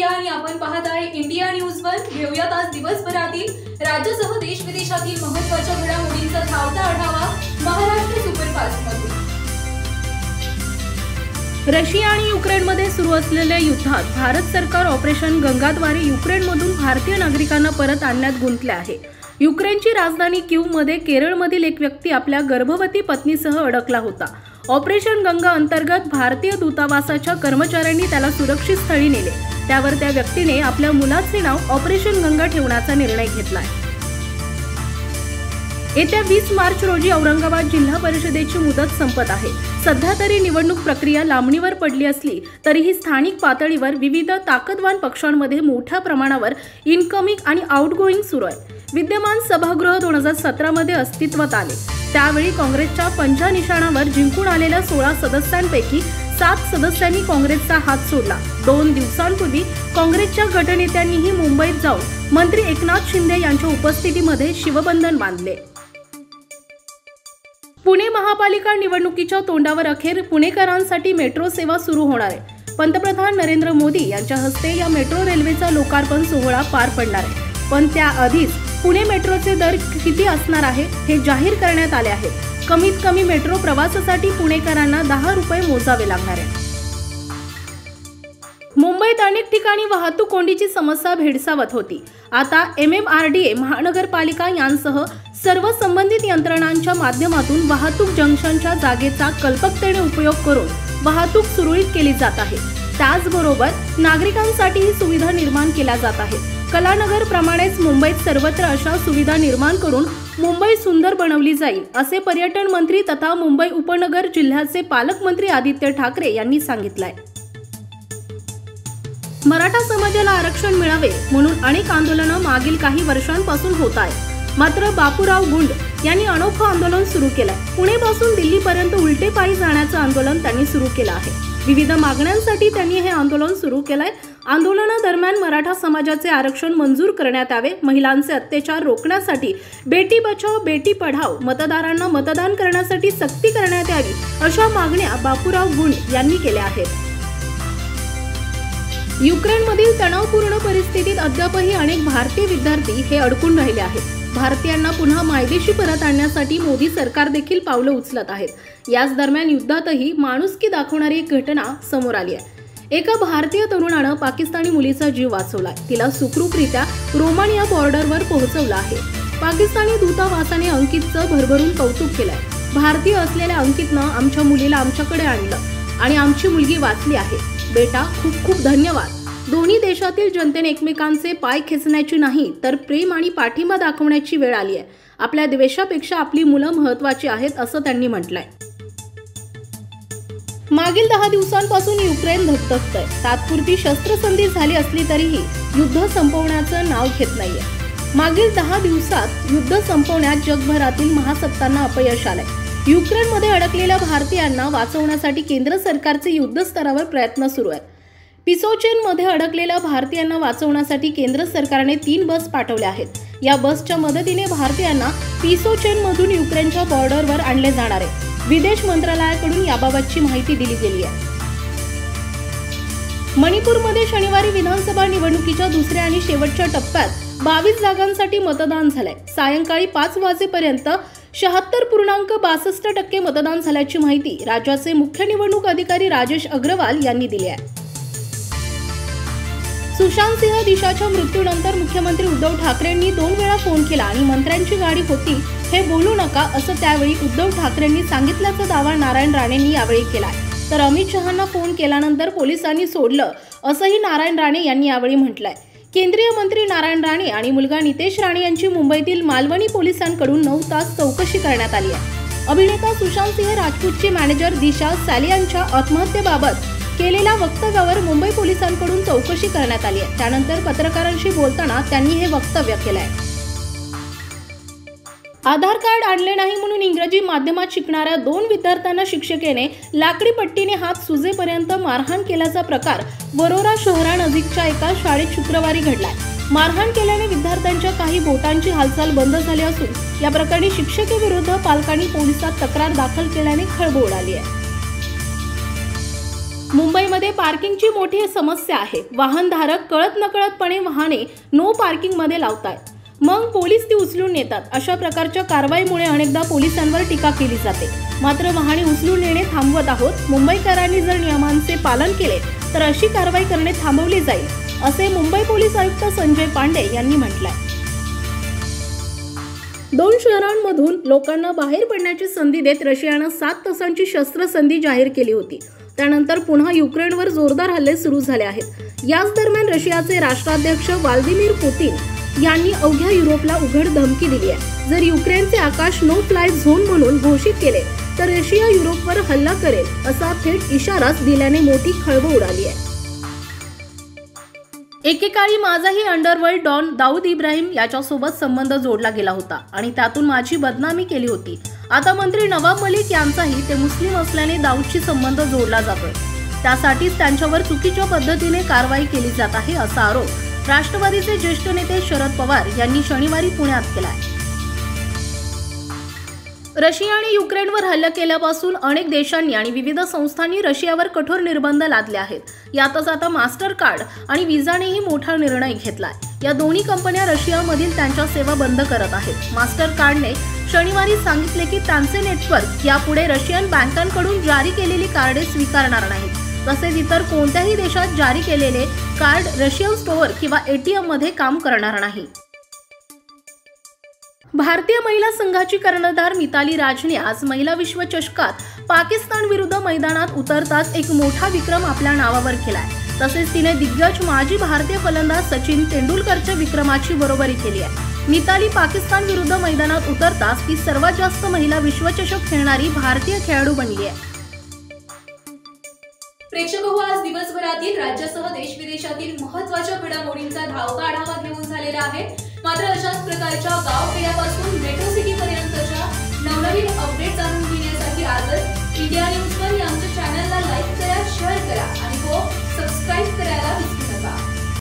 प्रिया आणि आपण पाहत आहे इंडिया न्यूज वर घेऊयात आज दिवसभरातील राज्यासह देश विदेशातील महत्त्वाच्या घडामोडींचा धावता आढावा महाराष्ट्र सुपरफास्टमध्ये रशिया आणि युक्रेनमध्ये सुरू असलेल्या युद्धात भारत सरकार ऑपरेशन गंगाद्वारे युक्रेनमधून भारतीय नागरिकांना परत आणण्यात गुंतले आहे. युक्रेनची राजधानी क्यूमध्ये केरळमधील एक व्यक्ती आपल्या गर्भवती पत्नीसह अडकला होता. ऑपरेशन गंगा अंतर्गत भारतीय दूतावासाच्या कर्मचाऱ्यांनी त्याला सुरक्षित स्थळी नेले. त्यावर त्या व्यक्तीने आपल्या मुलाचे नाव ऑपरेशन गंगा ठेवण्याचा निर्णय घेतलाय. येत्या वीस मार्च रोजी औरंगाबाद जिल्हा परिषदेची मुदत संपत आहे. सध्या तरी निवडणूक प्रक्रिया लांबणीवर पडली असली तरीही स्थानिक पातळीवर विविध ताकदवान पक्षांमध्ये मोठ्या प्रमाणावर इनकमिंग आणि आउटगोईंग सुरू आहे. विद्यमान सभागृह दोन हजार सतरामध्ये अस्तित्वात आले. त्यावेळी काँग्रेसच्या पंजा निशाणावर जिंकून आलेल्या सोळा सदस्यांपैकी सात सदस्यांनी काँग्रेसचा हात सोडला. दोन दिवसांपूर्वी काँग्रेसच्या गटनेत्यांनीही मुंबईत जाऊन मंत्री एकनाथ शिंदे यांच्या उपस्थितीमध्ये शिवबंधन बांधले. पुणे महापालिका निवडणुकीच्या तोंडावर अखेर पुणेकरांसाठी मेट्रो सेवा सुरू होणार आहे. पंतप्रधान नरेंद्र मोदी यांच्या हस्ते या मेट्रो रेल्वेचा लोकार्पण सोहळा पार पडणार आहे. पण त्याआधीच पुणे मेट्रोचे दर किती असणार आहे हे जाहीर करण्यात आले आहे. कमीत कमी मेट्रो प्रवासासाठी पुणेकरांना दहा रुपये मोजावे लागणार आहे मुंबईत अनेक ठिकाणी वाहतूक कोंडीची समस्या भेडसावत होती. आता M M R D A महानगरपालिका यांसह सर्व संबंधित यंत्रणांच्या माध्यमातून वाहतूक जंक्शनच्या जागेचा कल्पकतेने उपयोग करून वाहतूक सुरळीत केली जात आहे. त्याचबरोबर नागरिकांसाठी ही सुविधा निर्माण केल्या जात आहे कलानगर प्रमाणेच मुंबईत सर्वत्र अशा सुविधा निर्माण करून मुंबई सुंदर बनवली जाईल असे पर्यटन मंत्री तथा मुंबई उपनगर जिल्ह्याचे पालकमंत्री आदित्य ठाकरे यांनी सांगितलंय. मराठा समाजाला आरक्षण मिळावे म्हणून अनेक आंदोलनं मागील काही वर्षांपासून होत आहेत. मात्र बापूराव गुंड यांनी अनोखं आंदोलन सुरू केलंय. पुणेपासून दिल्लीपर्यंत उलटे पायी जाण्याचं आंदोलन त्यांनी सुरू केलं आहे. विविध मागण्यांसाठी त्यांनी हे आंदोलन सुरू केलंय. आंदोलनादरम्यान मराठा समाजाचे आरक्षण मंजूर करण्यात यावे महिलांचे अत्याचार रोखण्यासाठी बेटी बचाव बेटी पढाव मतदारांना मतदान करण्यासाठी सक्ती करण्यात यावी अशा मागण्या बापूराव गुंड यांनी केल्या आहेत. युक्रेनमधील तणावपूर्ण परिस्थितीत अद्यापही अनेक भारतीय विद्यार्थी हे अडकून राहिले आहेत. भारतीयांना पुन्हा मायदेशी परत आणण्यासाठी मोदी सरकार देखील पावलं उचलत आहेत. याच दरम्यान युद्धातही माणुसकी दाखवणारी एक घटना समोर आली आहे. एका भारतीय तरुणानं पाकिस्तानी मुलीचा जीव वाचवलाय. तिला सुखरूपरित्या रोमानिया बॉर्डरवर पोहोचवलं आहे. पाकिस्तानी दूतावासाने अंकितचं भरभरून कौतुक केलंय. भारतीय असलेल्या अंकितनं आमच्या मुलीला आमच्याकडे आणलं आणि आमची मुलगी वाचली आहे. बेटा खूप खूप धन्यवाद. दोन्ही देशातील जनतेने एकमेकांचे पाय खेचण्याची नाही तर प्रेम आणि पाठिंबा दाखवण्याची वेळ आली आहे आपल्या द्वेषापेक्षा आपली मुलं महत्वाची आहेत असं त्यांनी म्हटलंय. मागील दहा दिवसांपासून युक्रेन धगधगतय तात्पुरती शस्त्रसंधी झाली असली तरीही युद्ध संपवण्याचं नाव घेत नाहीये. मागील दहा दिवसात युद्ध संपवण्यात जगभरातील महासत्तांना अपयश आलंय. युक्रेनमध्ये अडकलेल्या भारतीयांना वाचवण्यासाठी केंद्र सरकारचे युद्ध स्तरावर प्रयत्न सुरू आहेत. पिसोचेनमध्ये अडकलेल्या भारतीयांना वाचवण्यासाठी केंद्र सरकारने तीन बस पाठवल्या आहेत. या बसच्या मदतीने भारतीयांना पिसोचेनमधून युक्रेनच्या बॉर्डरवर आणले जाणार आहे. विदेश मंत्रालयाकडून याबाबतची माहिती दिली गेली आहे. मणिपूरमध्ये शनिवारी विधानसभा निवडणुकीच्या दुसऱ्या आणि शेवटच्या टप्प्यात बावीस जागांसाठी मतदान झालंय. सायंकाळी पाच वाजेपर्यंत शहात्तर पूर्णांक बासष्ट टक्के मतदान झाल्याची माहिती राज्याचे मुख्य निवडणूक अधिकारी राजेश अग्रवाल यांनी दिली आहे. सुशांत सिंह दिशाच्या मृत्यूनंतर मुख्यमंत्री उद्धव ठाकरेंनी दोन वेळा फोन केला आणि मंत्र्यांची गाडी होती हे बोलू नका असं त्यावेळी उद्धव ठाकरेंनी सांगितल्याचा दावा नारायण राणेंनी यावेळी केलाय. तर अमित शहांना फोन केल्यानंतर पोलिसांनी सोडलं असंही नारायण राणे यांनी यावेळी म्हटलंय. केंद्रीय मंत्री नारायण राणे आणि मुलगा नितेश राणे यांची मुंबईतील मालवणी पोलिसांकडून नऊ तास चौकशी करण्यात आली आहे. अभिनेता सुशांत सिंह राजपूतची मॅनेजर दिशा सॅलियांच्या आत्महत्येबाबत केलेल्या वक्तव्यावर मुंबई पोलिसांकडून चौकशी करण्यात आली आहे. त्यानंतर पत्रकारांशी बोलताना त्यांनी हे वक्तव्य केलंय. आधार कार्ड आणले नाही म्हणून इंग्रजी माध्यमात शिकणाऱ्या दोन विद्यार्थ्यांना शिक्षकेने लाकडी पट्टीने हात सुजेपर्यंत मारहाण केल्याचा प्रकार वरोरा शहरानजीकच्या एका शाळेत शुक्रवारी घडलाय. मारहाण केल्याने विद्यार्थ्यांच्या काही बोटांची हालचाल बंद झाली असून या प्रकरणी शिक्षकेविरुद्ध पालकांनी पोलिसात तक्रार दाखल केल्याने खळबळ उडाली आहे. मुंबईमध्ये पार्किंगची मोठी समस्या आहे. वाहनधारक कळत नकळतपणे वाहने नो पार्किंगमध्ये लावतायत. मग पोलीस ती उचलून नेतात. अशा प्रकारच्या कारवाईमुळे अनेकदा पोलिसांवर टीका केली जाते. मात्र वाहने उचलून नेणे थांबवत आहोत. मुंबईकरांनी जर नियमांचे पालन केले तर अशी कारवाई करणे थांबवली जाईल असे मुंबई पोलीस आयुक्त संजय पांडे यांनी म्हटलंय. दोन शहरांमधून लोकांना बाहेर पडण्याची संधी देत रशियानं सात तासांची शस्त्रसंधी जाहीर केली होती. त्यानंतर पुन्हा युक्रेनवर जोरदार हल्ले सुरू झाले आहेत. याच दरम्यान रशियाचे राष्ट्राध्यक्ष व्लादिमीर पुतीन यांनी अवघ्या युरोपला उघड धमकी दिली आहे. जर युक्रेनचे आकाश नो फ्लाय झोन म्हणून घोषित केले तर रशिया युरोपवर हल्ला करेल असा थेट इशाराच दिल्याने मोठी खळबळ उडाली आहे. एकेकाळी माझाही अंडरवर्ल्ड डॉन दाऊद इब्राहिम याच्यासोबत संबंध जोडला गेला होता आणि त्यातून माझी बदनामी केली होती. आता मंत्री नवाब मलिक यांचाही ते मुस्लिम असल्याने दाऊदशी संबंध जोडला जातोय. त्यासाठीच त्यांच्यावर चुकीच्या पद्धतीने कारवाई केली जात आहे असा आरोप राष्ट्रवादीचे ज्येष्ठ नेते शरद पवार यांनी शनिवारी पुण्यात केलाय. रशिया आणि युक्रेनवर हल्ला केल्यापासून अनेक देशांनी आणि विविध संस्थांनी रशियावर कठोर निर्बंध लादले आहेत. यातच आता मास्टर कार्ड आणि विजानेही मोठा निर्णय घेतलाय. या दोन्ही कंपन्या रशियामधील त्यांच्या सेवा बंद करत आहेत. मास्टर कार्डने शनिवारी सांगितले की त्यांचे नेटवर्क यापुढे रशियन बँकांकडून जारी केलेली कार्डे स्वीकारणार नाहीत. तसेच इतर कोणत्याही देशात जारी केलेले कार्ड रशियन स्टोअर किंवा एटीएममध्ये काम करणार नाही. भारतीय महिला संघाची कर्णधार मिताली राजने आज महिला विश्वचषकात पाकिस्तान विरुद्ध मैदानात उतरताच एक मोठा विक्रम आपल्या नावावर केलाय. तसेच तिने दिग्गज माजी भारतीय फलंदाज सचिन तेंडुलकरच्या विक्रमाची बरोबरी केली आहे. मिताली पाकिस्तान विरुद्ध मैदानात उतरताच ती सर्वात जास्त महिला विश्वचषक खेळणारी भारतीय खेळाडू बनली आहे. प्रेक्षक हो आज दिवसभरातील राज्यासह देश विदेशातील महत्त्वाच्या घडामोडींचा धावता आढावा घेऊन झालेला आहे. मात्र अशाच प्रकारच्या गाव खेड्यापासून मेट्रो सिटी पर्यंतच्या नवनवीन अपडेट जाणून घेण्यासाठी आजच इंडिया न्यूजवर या आमच्या चॅनलला लाईक करा शेअर करा आणि हो सबस्क्राईब करायला विसरू